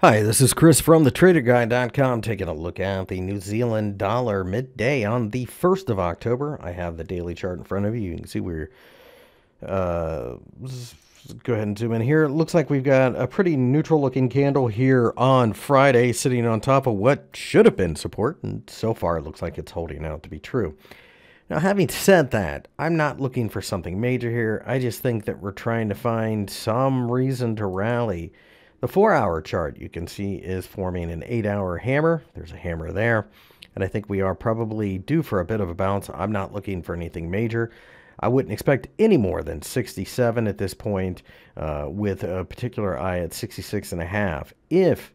Hi, this is Chris from thetraderguy.com taking a look at the New Zealand dollar midday on the 1st of October. I have the daily chart in front of you. You can see we're, uh, go ahead and zoom in here. It looks like we've got a pretty neutral looking candle here on Friday sitting on top of what should have been support. And so far it looks like it's holding out to be true. Now, having said that, I'm not looking for something major here. I just think that we're trying to find some reason to rally the four hour chart you can see is forming an eight hour hammer. There's a hammer there. And I think we are probably due for a bit of a bounce. I'm not looking for anything major. I wouldn't expect any more than 67 at this point, uh, with a particular eye at 66 and a half. If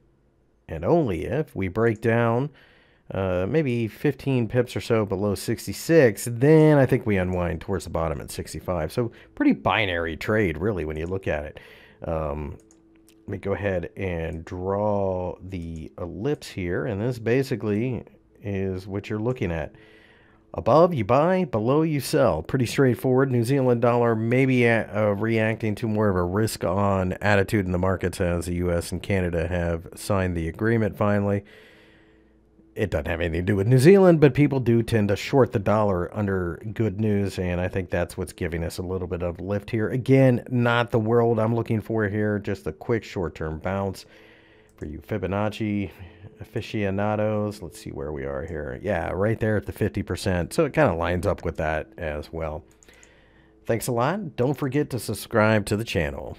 and only if we break down uh, maybe 15 pips or so below 66, then I think we unwind towards the bottom at 65. So pretty binary trade, really, when you look at it. Um, let me go ahead and draw the ellipse here. And this basically is what you're looking at. Above, you buy. Below, you sell. Pretty straightforward. New Zealand dollar maybe uh, reacting to more of a risk-on attitude in the markets as the U.S. and Canada have signed the agreement finally it doesn't have anything to do with New Zealand, but people do tend to short the dollar under good news, and I think that's what's giving us a little bit of lift here. Again, not the world I'm looking for here, just a quick short-term bounce for you Fibonacci aficionados. Let's see where we are here. Yeah, right there at the 50%, so it kind of lines up with that as well. Thanks a lot. Don't forget to subscribe to the channel.